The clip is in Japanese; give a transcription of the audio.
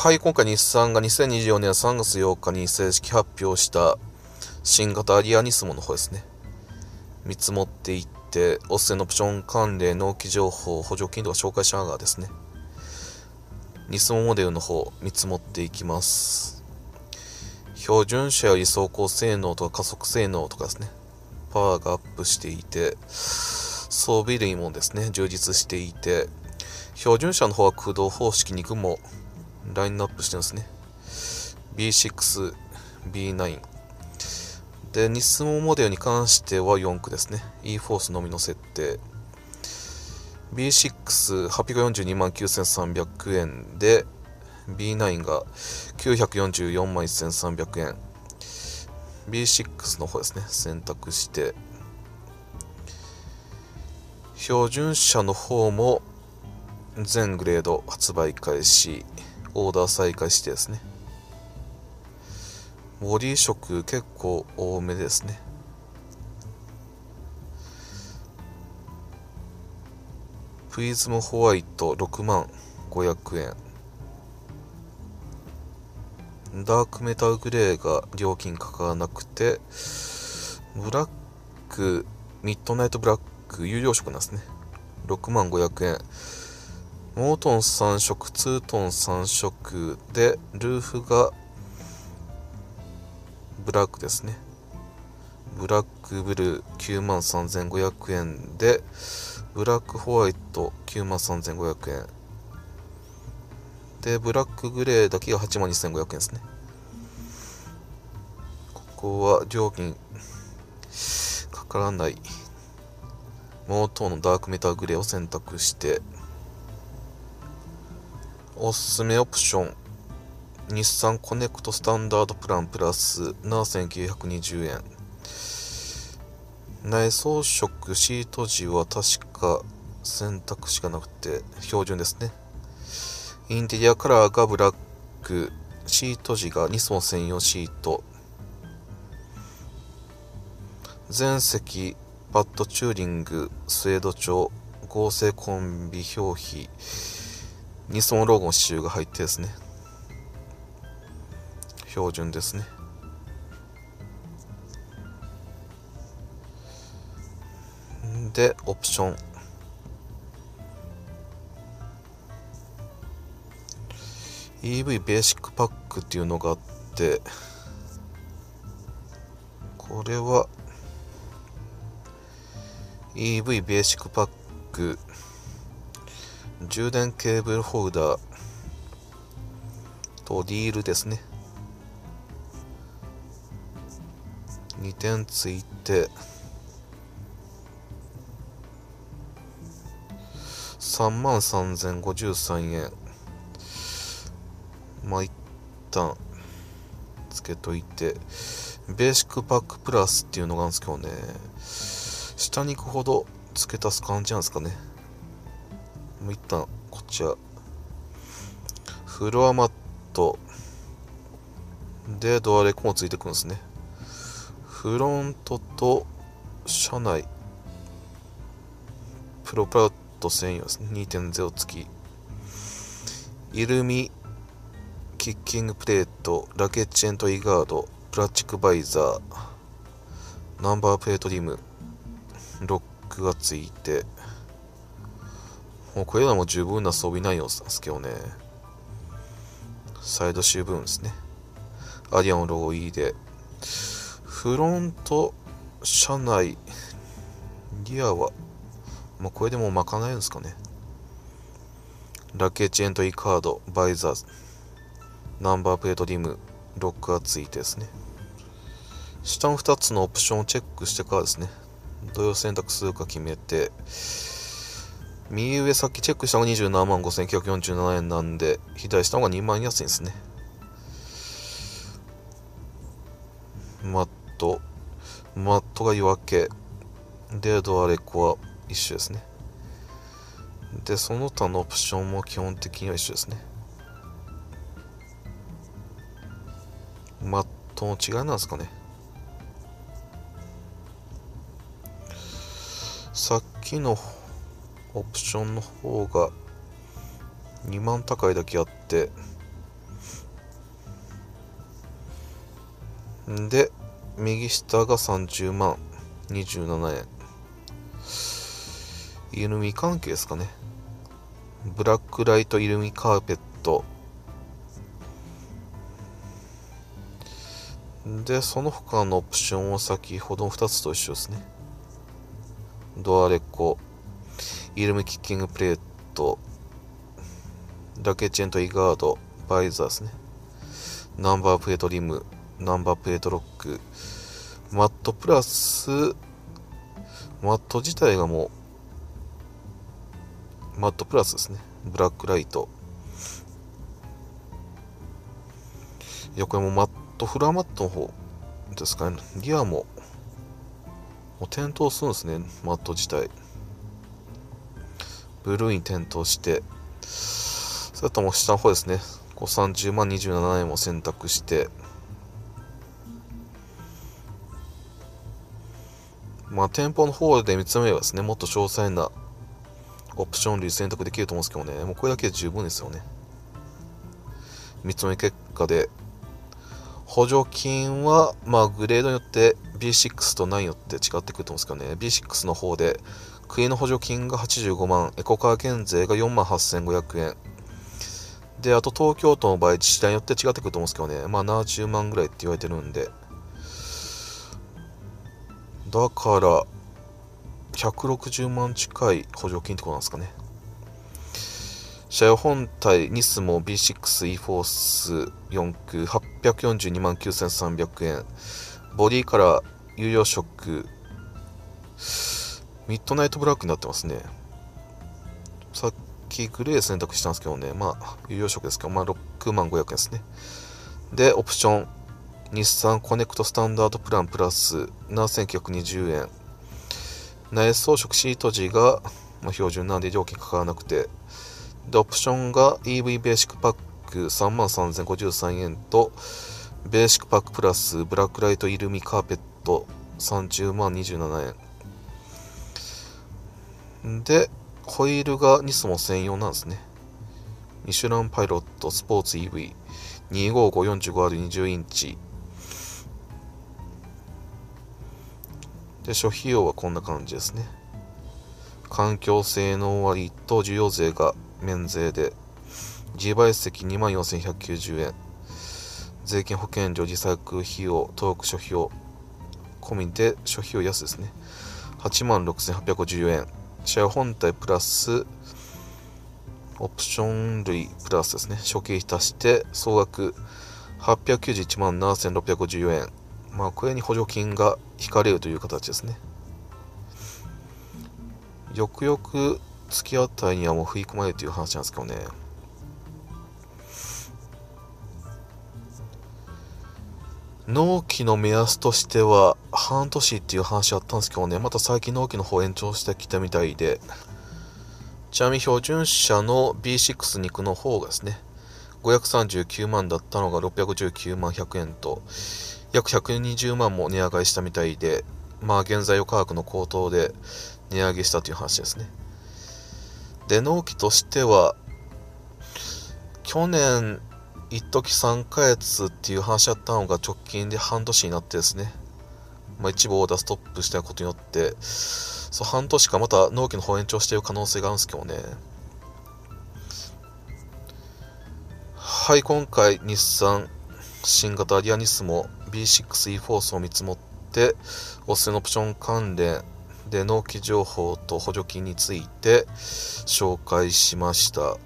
はい、今回日産が2024年3月8日に正式発表した新型アリアニスモの方ですね。見積もっていって、オッセンのオプション関連納期情報、補助金とか紹介しながらですね、ニスモモデルの方見積もっていきます。標準車より走行性能とか加速性能とかですね、パワーがアップしていて、装備類もですね、充実していて、標準車の方は駆動方式肉もラインナップしてるんですね。B6、B9。で、ニスモモデルに関しては4区ですね。e-force のみの設定。B6、842万9300円で、B9 が944万1300円。B6 の方ですね。選択して、標準車の方も全グレード発売開始オーダー再開してですね。ボディ色結構多めですね。プリズムホワイト6万500円。ダークメタルグレーが料金かからなくてブラックミッドナイトブラック有料色なんですね。6万500円。モートン3色、ツートン3色で、ルーフがブラックですね。ブラックブルー9万3500円で、ブラックホワイト9万3500円。で、ブラックグレーだけが8万2500円ですね。ここは料金かからないモートンのダークメタグレーを選択しておすすめオプション。日産コネクトスタンダードプランプラス7920円内装飾シート時は確か選択肢がなくて標準ですね。インテリアカラーがブラック。シート時が2層専用シート。全席パッドチューリング。スウェード調。合成コンビ表皮。ニソンロゴの刺繍が入ってですね。標準ですね。でオプション「EV ベーシックパック」っていうのがあってこれは EV ベーシックパック充電ケーブルホルダーとディールですね。2点ついて。3万3053円。まあ一旦つけといて。ベーシックパックプラスっていうのがあるんですけどね。下に行くほど付け足す感じなんですかね。一旦こちらフロアマット。でドアレコもついてくるんですね。フロントと車内。プロパット専用です。ね2.0付き。イルミキッキングプレートラケッチエントリーガードプラスチックバイザー。ナンバープレートリム。ロックがついて。もうこれらも十分な装備内容ですけどね。サイドシーブーンですね。アリアンロゴ E で。フロント、車内、リアは、もうこれでもう賄えるんですかね。ラケージエントリーカード、バイザー、ナンバープレートリム、ロックがついてですね。下の2つのオプションをチェックしてからですね、どれを選択するか決めて、右上さっきチェックしたのが27万5947円なんで、左下の方が2万円安いんですね。マット。マットが夜明け。で、ドアレコは一緒ですね。で、その他のオプションも基本的には一緒ですね。マットの違いなんですかね。さっきのオプションの方が2万高いだけあってで右下が30万27円。イルミ関係ですかね。ブラックライトイルミカーペット。でその他のオプションは先ほどの2つと一緒ですね。ドアレコ。イルミキッキングプレート、ラケチェントイガード、バイザーですね。ナンバープレートリム、ナンバープレートロック、マットプラス、マット自体がもう、マットプラスですね。ブラックライト。いや、これもマット、フラーマットの方ですかね。ギアも、もう点灯するんですね、マット自体。ブルーに点灯して、それとも下の方ですね。こう30万27円を選択して、まあ、店舗の方で見つめればですね、もっと詳細なオプション類選択できると思うんですけどね、もうこれだけで十分ですよね。見つめ結果で、補助金は、まあ、グレードによって B6 と9によって違ってくると思うんですけどね、B6 の方で、国の補助金が85万、エコカー減税が4万8500円。で、あと東京都の場合、自治体によって違ってくると思うんですけどね、まあ70万ぐらいって言われてるんで、だから160万近い補助金ってことなんですかね。車用本体ニスモ B6E フォース4区842万9300円。ボディカラー有料色ミッドナイトブラックになってますね。さっきグレー選択したんですけどね。まあ有料色ですけどまあ6万500円ですね。でオプション。日産コネクトスタンダードプランプラス7920円。内装飾シート時が、まあ、標準なんで料金かからなくて。でオプションが EV ベーシックパック3万3053円とベーシックパックプラスブラックライトイルミカーペット30万27円。でホイールがニスモ専用なんですねミシュランパイロットスポーツ EV25545R20 インチで、諸費用はこんな感じですね。環境性能割と需要税が免税で、自賠責24,190円。税金保険料自作費用、登録諸費用込みで諸費用安ですね。86,850円。試合本体プラス、オプション類プラスですね。初期費足して総額891万7654円。まあ、これに補助金が引かれるという形ですね。よくよく月当たりにはもう振り込まれるという話なんですけどね。納期の目安としては半年っていう話あったんですけどね、また最近納期の方延長してきたみたいで、ちなみに標準車の B6 肉の方がですね、539万だったのが619万100円と、約120万も値上がりしたみたいで、まあ原材料価格の高騰で値上げしたという話ですね。で、納期としては、去年、一時3ヶ月っていう話あったのが直近で半年になってですね、まあ、一部オーダーストップしたことによって、そう半年かまた納期の方延長している可能性があるんですけどね。はい、今回、日産新型アリアニスモ B6E フォースを見積もっておすすめのオプション関連で納期情報と補助金について紹介しました。